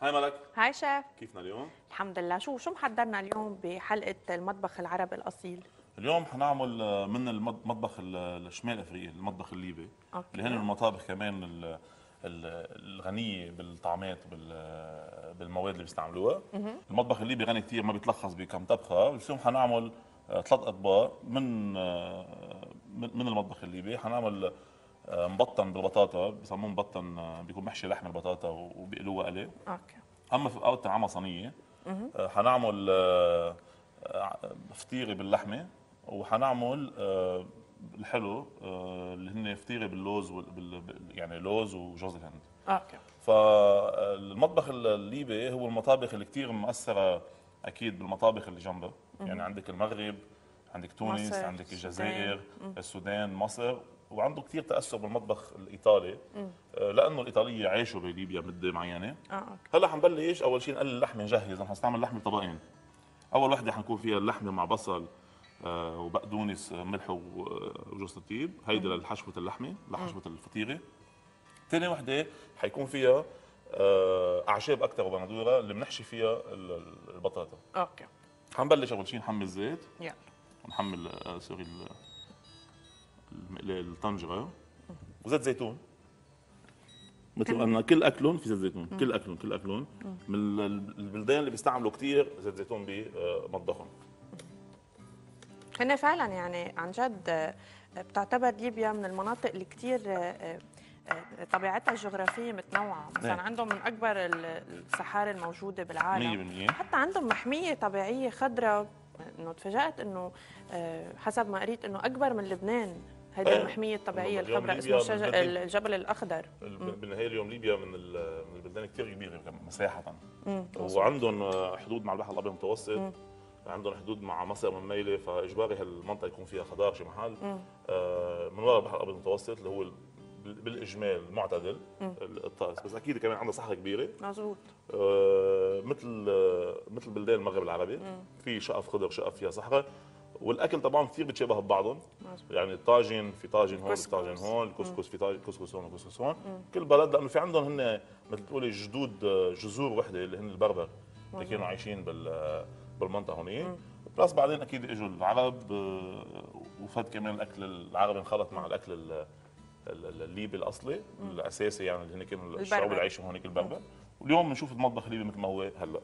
Hi ملك. Hi شيف. كيفنا اليوم؟ الحمد لله. شو شو محضرنا اليوم بحلقة المطبخ العربي الأصيل؟ اليوم حنعمل آه، من المطبخ الشمال الافريقي المطبخ الليبي okay. اللي هن المطابخ كمان ال- ال- الغنية بالطعمات بالمواد اللي بيستعملوها. المطبخ الليبي غني كثير ما بيتلخص بكم طبخة. بس اليوم حنعمل آه، ثلاث أطباق من آه، من من المطبخ الليبي. حنعمل مبطن بالبطاطا بسموه مبطن آه، بيكون محشي لحم البطاطا وبيقلوها قلي okay. أما في اوقات عمى صينية آه، حنعمل آه، آه، فطيرة باللحمة وحنعمل آه، الحلو آه، اللي هن فطيرة باللوز وال- يعني لوز وجوز الهند. okay. فالمطبخ الليبي هو المطابخ اللي كثير مؤثرة أكيد بالمطابخ اللي جنبها يعني عندك المغرب عندك تونس مصر، عندك. الجزائر السودان مصر. وعنده كثير تاثر بالمطبخ الإيطالي. آه، لأنه الإيطالية عاشوا بليبيا مدة معينة. آه okay. هلأ حنبلش أول شيء نقلي اللحمة نجهز رح نستعمل لحمة طبقين. أول وحدة حنكون فيها اللحمة مع بصل آه، وبقدونس آه، ملح وجوز الطيب هيدي لحشوة اللحمة لحشوة الفطيرة. ثاني وحدة حيكون فيها آه، أعشاب أكثر وبندورة اللي بنحشي فيها ال- ال- البطاطا. okay. حنبلش أول شيء نحمل الزيت. يلا. ونحمل آه، سوري الطنجره وزيت زيتون. مثل ما قلنا كل أكلهم في زيت زيتون. كل أكلهم كل أكلهم. من ال- البلدان اللي بيستعملوا كثير زيت زيتون بمطبخهم. هن فعلا يعني عن جد آه، بتعتبر ليبيا من المناطق اللي كثير طبيعتها الجغرافية متنوعة. مثلا نعم. عندهم من أكبر ال- الصحاري الموجودة بالعالم. 100% حتى عندهم محمية طبيعية خضراء. انه تفاجات إنه آه، حسب ما قريت إنه أكبر من لبنان. هيدي إيه. المحمية الطبيعية اليوم الخضراء اسمه الشجر الجبل الأخضر. ال- بالنهايه اليوم ليبيا من من البلدان كثير كبيرة مساحة. مم. وعندهم آه، حدود مع البحر الأبيض المتوسط. عندهم حدود مع مصر من ميلة فإجباري هالمنطقة يكون فيها خضار شي محل. آه، من وراء البحر الأبيض المتوسط اللي هو ال- بال- بالاجمال معتدل الطقس بس أكيد كمان عندها صحراء كبيرة. مزبوط آه، مثل آه، مثل بلدان المغرب العربي. في شقف خضر شقف فيها صحراء. والأكل طبعا كثير بتشابه ببعضهم. يعني الطاجن في طاجن هون في. طاجن هون الكسكس في طاجن كسكس هون وكسكس هون. كل بلد لأنه في عندهم هن مثل تقولي جدود جذور وحدة اللي هن البربر. اللي كانوا عايشين بال بالمنطقة هون بس بعدين أكيد إجوا العرب آه، وفد كمان الأكل العربي انخلط مع الأكل ال- ال- الليبي الأصلي الأساسي يعني اللي هن كانوا الشعوب. اللي عايشوا هونيك البربر. واليوم بنشوف المطبخ الليبي مثل ما هو هلأ.